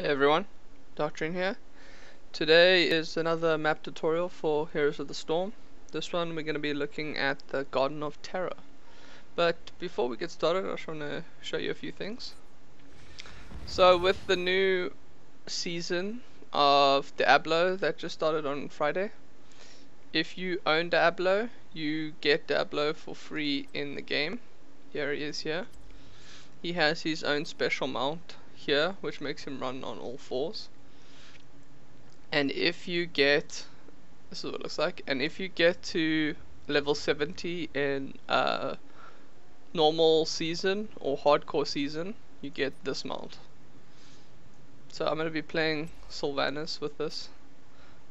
Hey everyone, Darktrine here. Today is another map tutorial for Heroes of the Storm. This one we're going to be looking at the Garden of Terror. But before we get started I just want to show you a few things. So with the new season of Diablo that just started on Friday, if you own Diablo, you get Diablo for free in the game. Here he is here. He has his own special mount here which makes him run on all fours. And if you get this is what it looks like and if you get to level 70 in uh, normal season or hardcore season you get this mount. So I'm going to be playing Sylvanas with this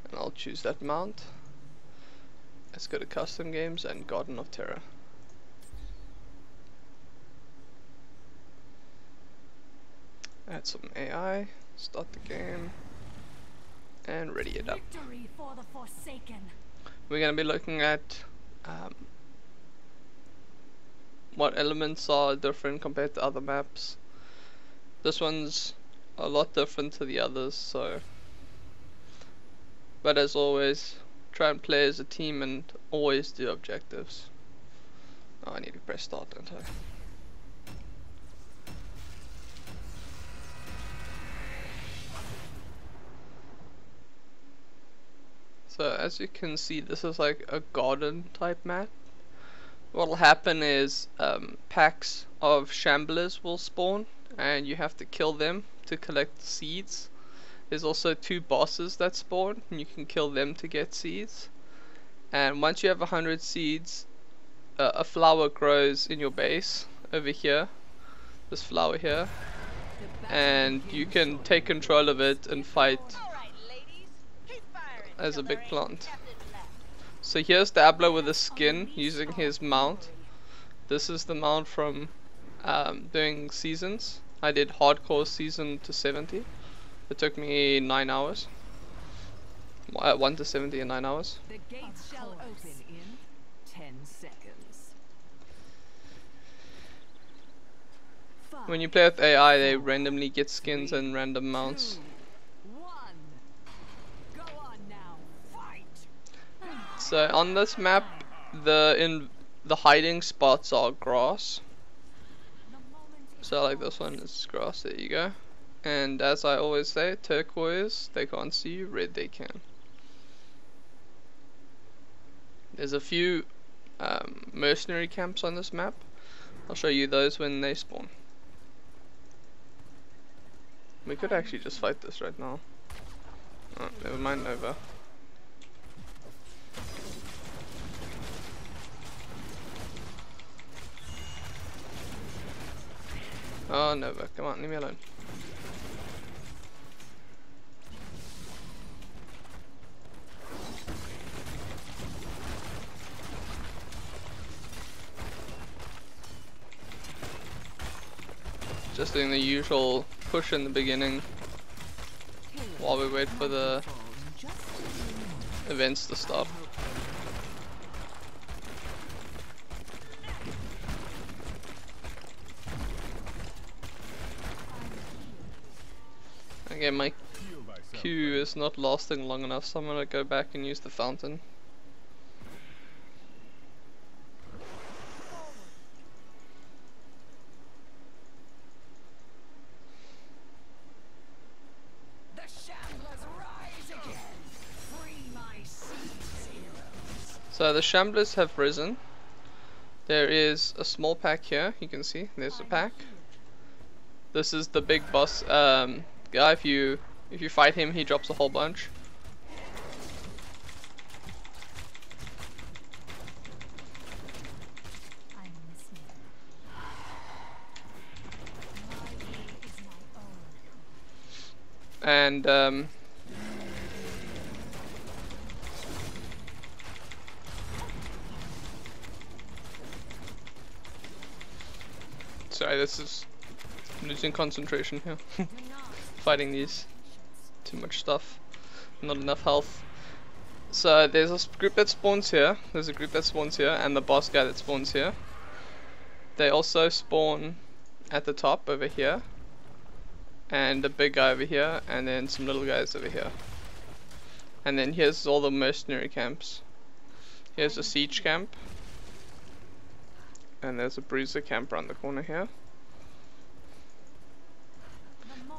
and I'll choose that mount. Let's go to custom games and Garden of Terror add some AI, start the game, and ready it up. We're going to be looking at um, what elements are different compared to other maps. This one's a lot different to the others, so. But as always, try and play as a team and always do objectives. Oh, I need to press start, don't I? So as you can see this is like a garden type map. What'll happen is um, packs of shamblers will spawn and you have to kill them to collect seeds. There's also two bosses that spawn and you can kill them to get seeds. And once you have a hundred seeds, uh, a flower grows in your base over here. This flower here. And you can take control of it and fight as a big plant. So here's Diablo with a skin using his mount. This is the mount from um, doing seasons. I did hardcore season to 70. It took me 9 hours. Uh, 1 to 70 in 9 hours. The gates shall open in 10 seconds. When you play with AI, they randomly get skins and random mounts. So on this map, the in the hiding spots are grass. So like this one is grass. There you go. And as I always say, turquoise they can't see you, red they can. There's a few um, mercenary camps on this map. I'll show you those when they spawn. We could actually just fight this right now. Oh, never mind, over. Oh, Nova, come on, leave me alone. Just doing the usual push in the beginning while we wait for the events to stop. Okay, my Q is not lasting long enough, so I'm gonna go back and use the fountain. So the shamblers have risen. There is a small pack here, you can see, there's a pack. This is the big boss, um, guy, if you if you fight him, he drops a whole bunch. And um, sorry, this is losing concentration here. fighting these. Too much stuff. Not enough health. So there's a group that spawns here. There's a group that spawns here and the boss guy that spawns here. They also spawn at the top over here. and a big guy over here, and then some little guys over here. And then here's all the mercenary camps. Here's a siege camp. And there's a bruiser camp around the corner here.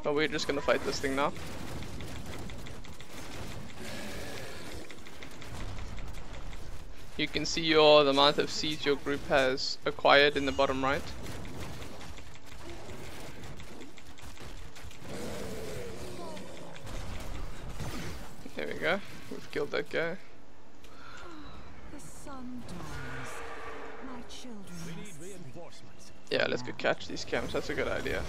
But we're just gonna fight this thing now. You can see your the amount of seeds your group has acquired in the bottom right. There we go. We've killed that guy. The sun dawns. My children must sleep. Yeah, let's go catch these camps. That's a good idea.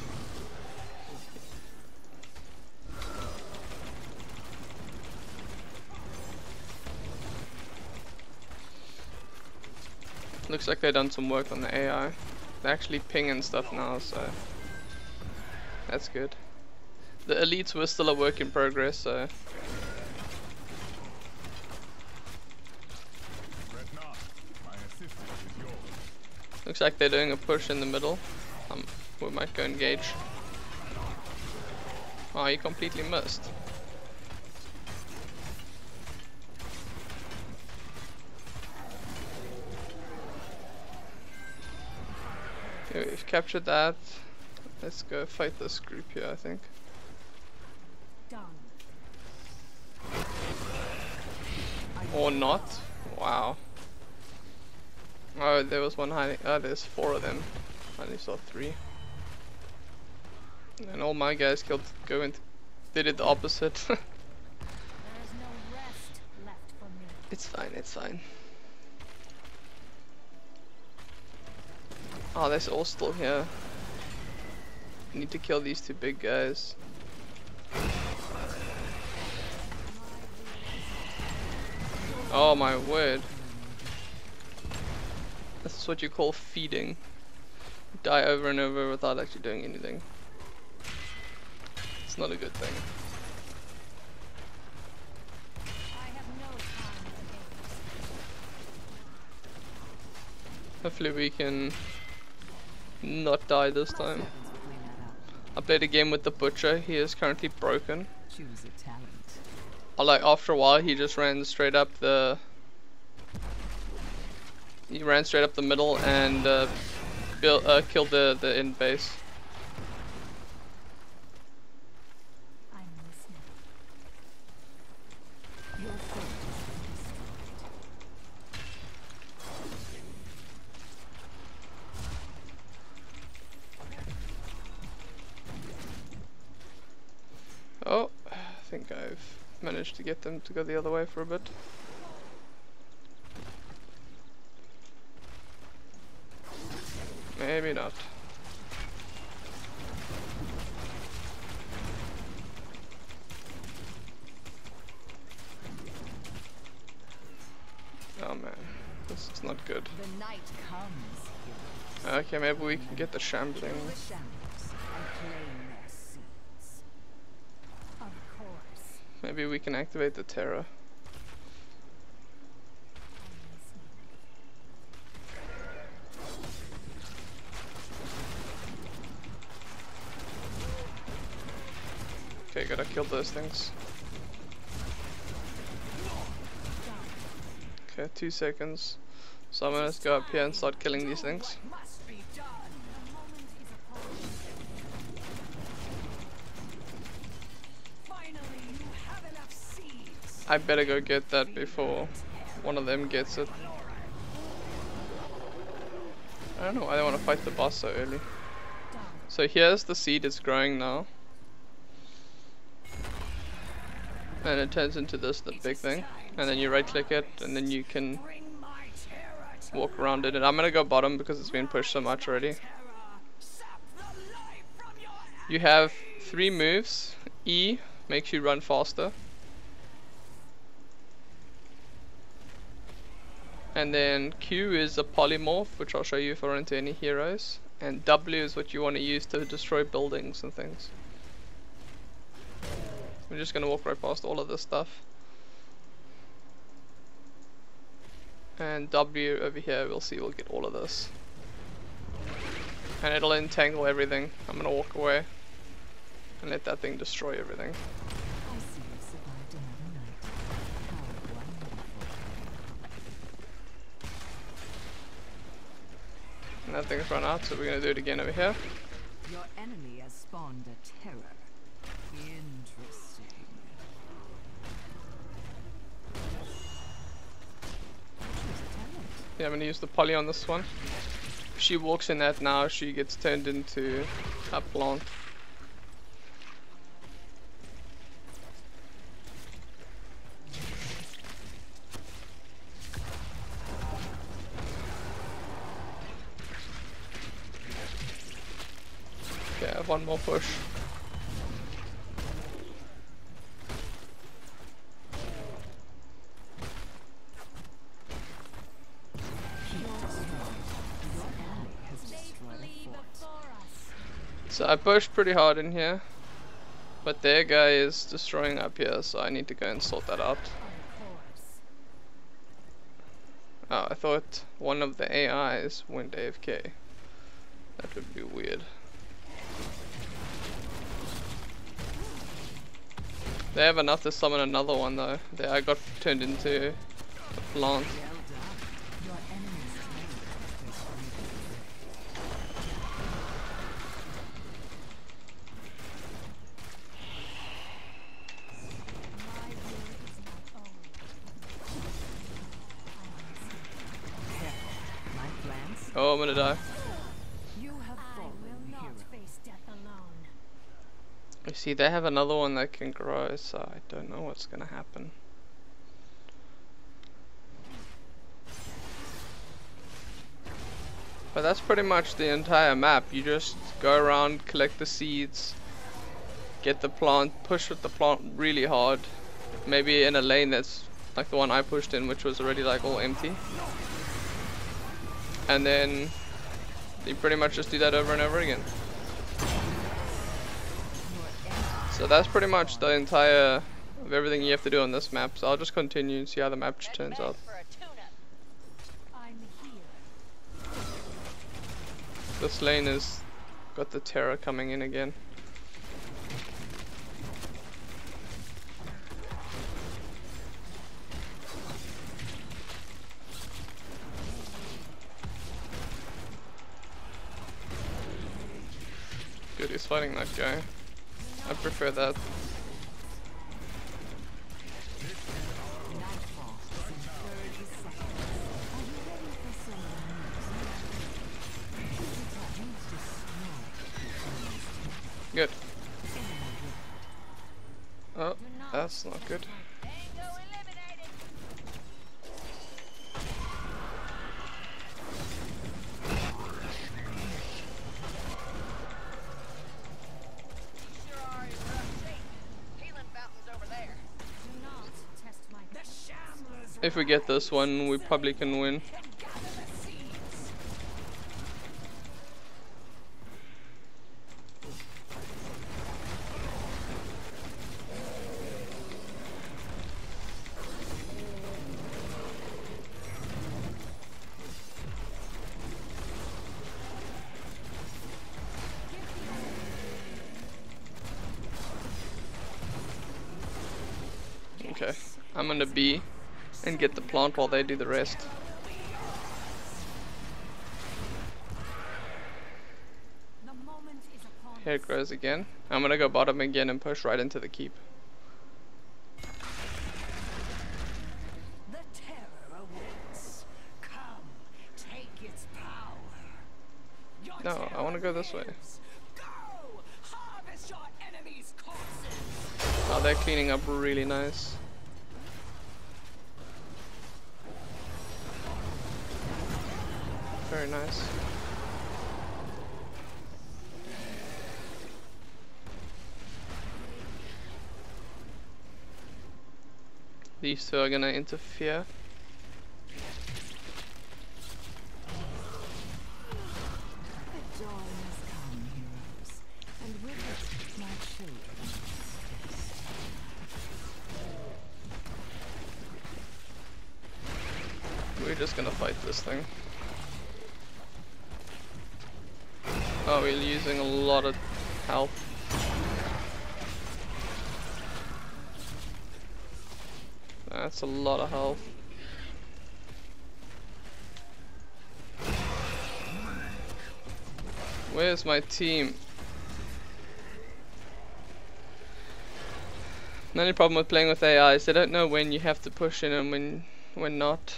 Looks like they've done some work on the AI. They're actually pinging stuff now, so that's good. The elites were still a work in progress, so looks like they're doing a push in the middle. Um, we might go engage. Oh, he completely missed. Okay, that. Let's go fight this group here, I think. Done. Or not. Wow. Oh, there was one hiding. Oh, there's four of them. I only saw three. And all my guys killed. Go into. They did the opposite. There is no rest left for me. it's fine. It's fine. Oh, they're all still here. Need to kill these two big guys. Oh my word. This is what you call feeding. Die over and over without actually doing anything. It's not a good thing. Hopefully we can not die this time. I played a game with the butcher. He is currently broken. Choose a talent. I like after a while he just ran straight up the he ran straight up the middle and uh, built, uh, killed the the end base. I've managed to get them to go the other way for a bit. Maybe not. Oh man, this is not good. The night comes. Okay, maybe we can get the shambling. The shadows and claim their seeds. Of course. Maybe we can activate the terror. Okay, gotta kill those things. Okay, two seconds. So I'm gonna go up here and start killing these things. Must be done. The moment is upon us. Finally, you have enough seeds. I better go get that before one of them gets it. I don't know why they want to fight the boss so early. So here's the seed, it's growing now. And it turns into this, the big thing. And then you right click it, and then you can walk around it. And I'm gonna go bottom because it's been pushed so much already. You have three moves. E makes you run faster. And then Q is a polymorph, which I'll show you if I run into any heroes. And W is what you want to use to destroy buildings and things. We're just gonna walk right past all of this stuff. And W over here, we'll see, we'll get all of this. And it'll entangle everything. I'm gonna walk away. and let that thing destroy everything. And that thing's run out, so we're gonna do it again over here. Your enemy has spawned a terror. Interesting. Choose a talent. Yeah, I'm gonna use the poly on this one. If she walks in that now, she gets turned into a plant. Okay, I have one more push. Keep destroying. Your enemy has They destroyed flee a fort. more push. So I pushed pretty hard in here. But their guy is destroying up here, so I need to go and sort that out. Oh, I thought one of the AIs went AFK. That would be weird. They have enough to summon another one though. There, I got turned into a plant. Oh, I'm gonna die. See, they have another one that can grow, so I don't know what's gonna happen. But that's pretty much the entire map. You just go around, collect the seeds, get the plant, push with the plant really hard. Maybe in a lane that's like the one I pushed in, which was already like all empty. And then you pretty much just do that over and over again. So that's pretty much the entire of everything you have to do on this map. So I'll just continue and see how the map turns out. This lane has got the terror coming in again. Good, he's fighting that guy. I prefer that. Nightfall is in 30 seconds. Are you ready for some news? You destroy Good. Oh, that's not good. If we get this one, we probably can win. And get the plant while they do the rest. The moment is upon Here it grows again. I'm gonna go bottom again and push right into the keep. The terror awaits. Come, take its power. Your No, I wanna go this way. lives. Go, harvest your enemy's corpses. Oh, they're cleaning up really nice. Very nice. These two are gonna interfere. Oh, we're losing a lot of health. That's a lot of health. Where's my team? The only problem with playing with AI is they don't know when you have to push in and when when not.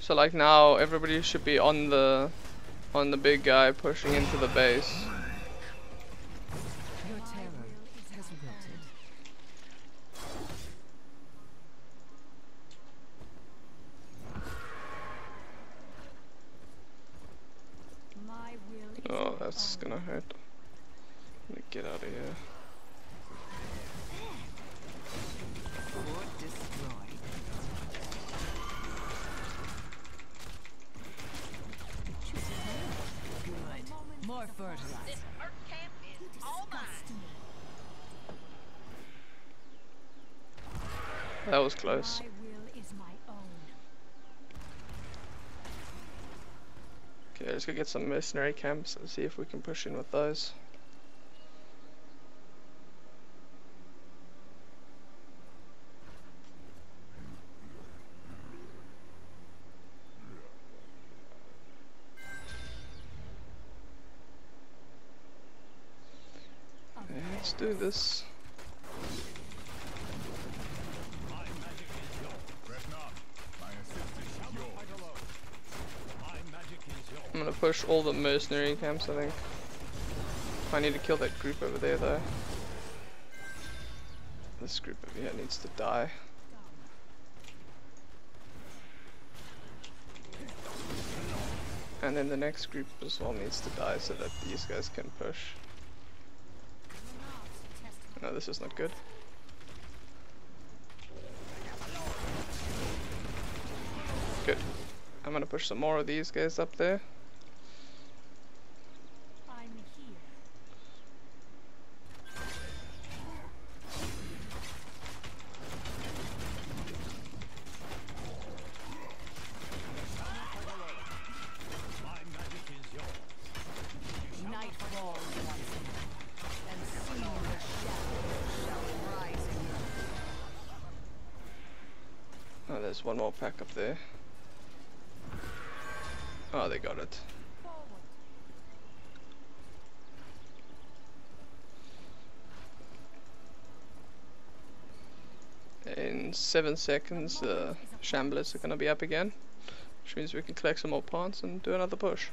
So like now everybody should be on the on the big guy pushing into the base. Your terror has wilted. My will is Oh, my that's own. gonna hurt. Let me get out of here. Fort destroyed. Fertilizer. That was close. My will is my own. Okay, let's go get some mercenary camps and see if we can push in with those. Yeah, let's do this. I'm gonna push all the mercenary camps, I think. I need to kill that group over there, though. This group over here needs to die. And then the next group as well needs to die so that these guys can push. No, this is not good. Good. I'm gonna push some more of these guys up there. Oh, there's one more pack up there. Oh, they got it. In seven seconds, the shamblers are gonna be up again, which means we can collect some more pawns and do another push.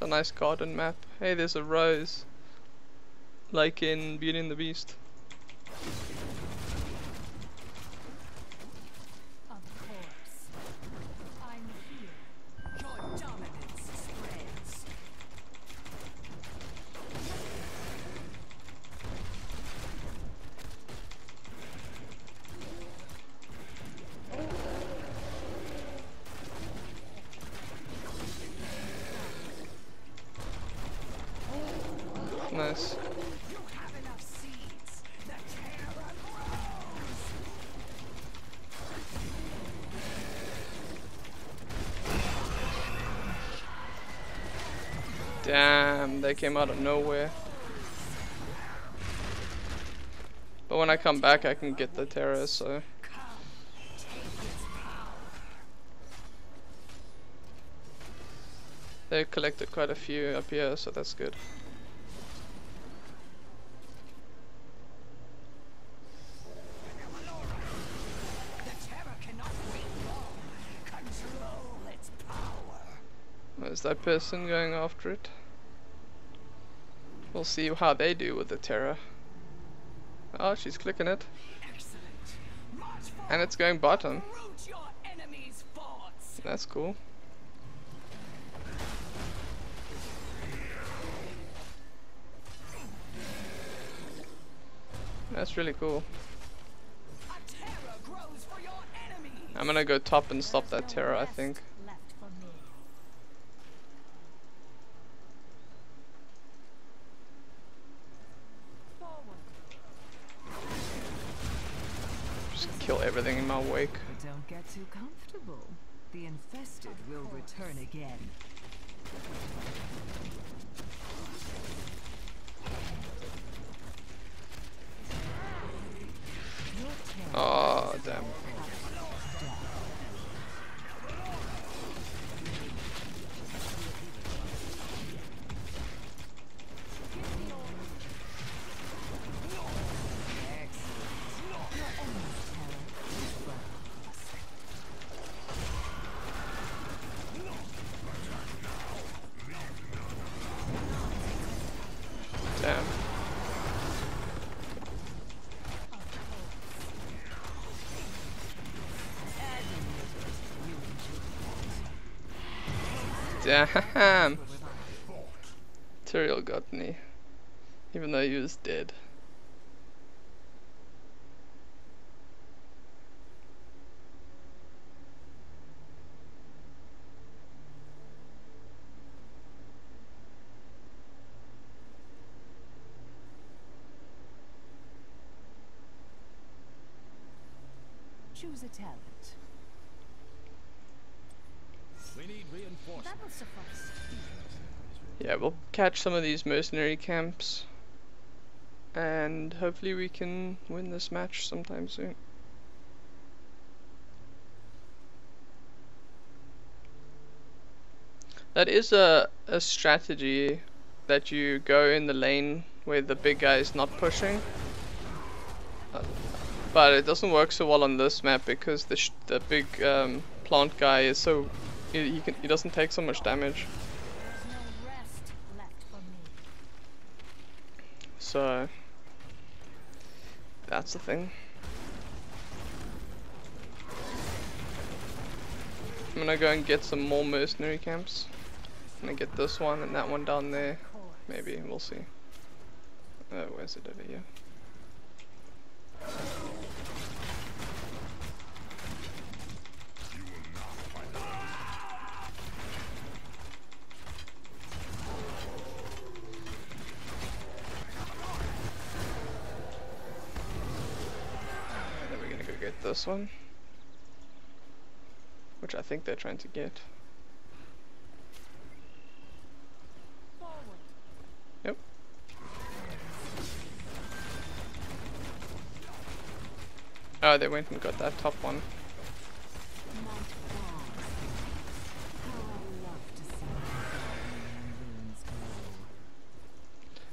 It's a nice garden map. Hey, there's a rose, like in Beauty and the Beast. Grows. Damn, they came out of nowhere. But when I come back, I can get the terror, so. They collected quite a few up here, so that's good. Is that person going after it? We'll see how they do with the terror. Oh, she's clicking it. And it's going bottom. That's cool. That's really cool. I'm gonna go top and stop that no terror, I think. Left for me. Forward. Just kill everything in my wake. Don't get too comfortable. The infested will return again. Damn. Tyrael got me. Even though he was dead. Choose a talent. We need reinforcements. That will suffice. Yeah, we'll catch some of these mercenary camps. And hopefully we can win this match sometime soon. That is a, a strategy that you go in the lane where the big guy is not pushing. But it doesn't work so well on this map because the sh the big um, plant guy is so he, he can he doesn't take so much damage. So that's the thing. I'm gonna go and get some more mercenary camps. I'm gonna get this one and that one down there. Maybe we'll see. Uh, where's it over here? Then we're gonna go get this one. Which I think they're trying to get. Yep. Oh, they went and got that top one.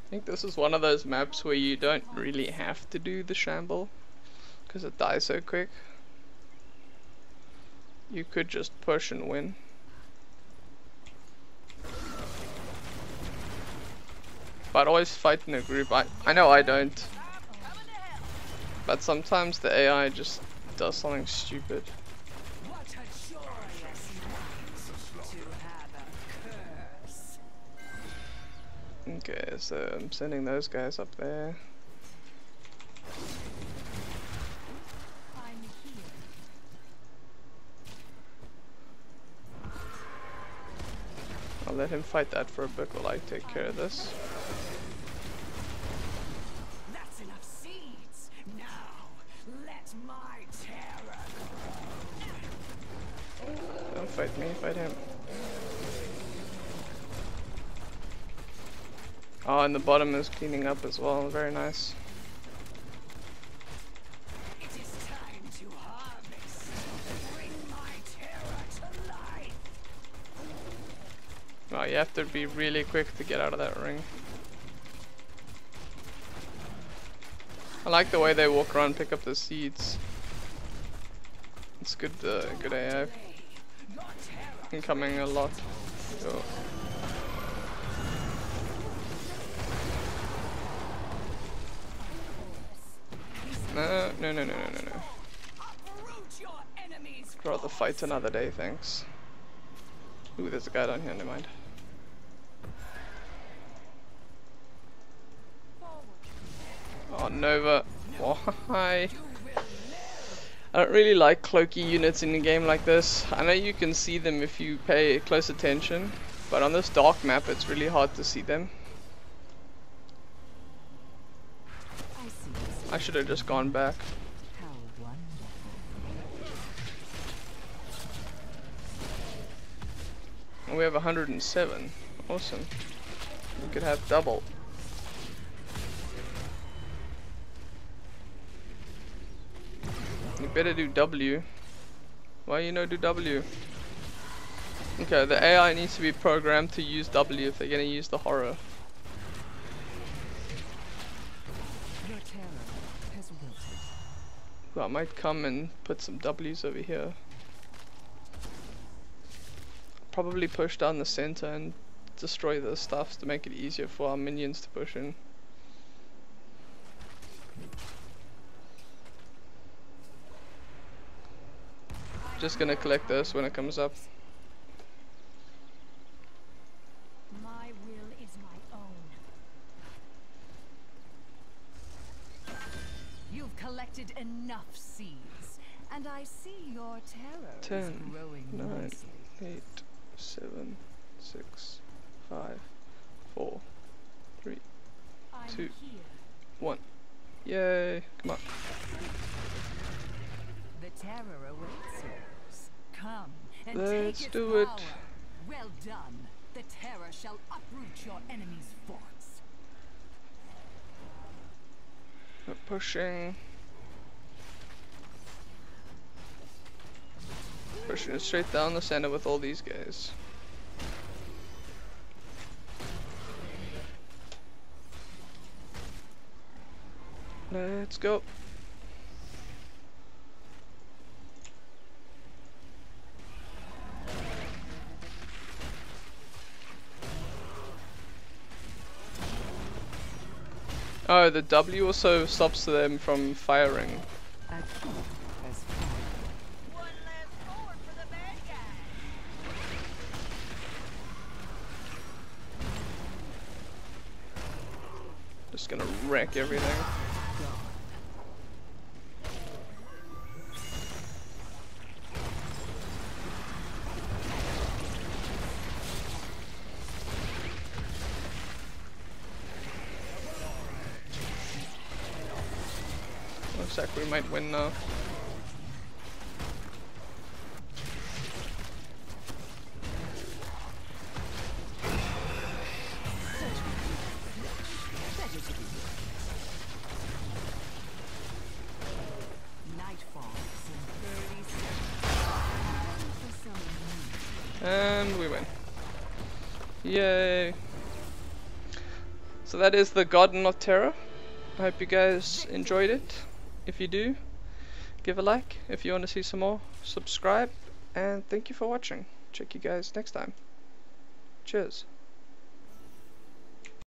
I think this is one of those maps where you don't really have to do the shamble because it dies so quick. You could just push and win. But always fight in a group. I I know I don't. But sometimes the AI just does something stupid. Okay, so I'm sending those guys up there. I'm here. I'll let him fight that for a bit while I take care of this. That's enough seeds. Now, let my terror Don't fight me, fight him. Oh, and the bottom is cleaning up as well. Very nice. You have to be really quick to get out of that ring. I like the way they walk around, pick up the seeds. It's good, uh, good AI. Incoming a lot. Oh. No, no, no, no, no, no, no. rather fight another day, thanks. Ooh, there's a guy down here, never mind. Oh, Nova. Why? I don't really like cloaky units in a game like this. I know you can see them if you pay close attention, but on this dark map it's really hard to see them. I should have just gone back. We have 107. Awesome. We could have double. Better do W. Why you no do W? Okay, the AI needs to be programmed to use W if they're gonna use the horror. Well, I might come and put some W's over here. Probably push down the center and destroy the stuffs to make it easier for our minions to push in. Just gonna collect this when it comes up. My will is my own. You've collected enough seeds, and I see your terror is growing nine, nicely. eight, seven, six, five, four, three, I'm Two. here. one. Yay! Come on. The terror awaits. Come and Let's take its do it. Well done. The terror shall uproot your enemy's forts. We're pushing. Pushing it straight down the center with all these guys. Let's go. Oh, the W also stops them from firing. Just gonna wreck everything. We might win now. Night falls in 30 seconds. For some new And we win. Yay. So that is the Garden of Terror. I hope you guys enjoyed it. If you do, give a like. If you want to see some more, subscribe. And thank you for watching. Check you guys next time. Cheers.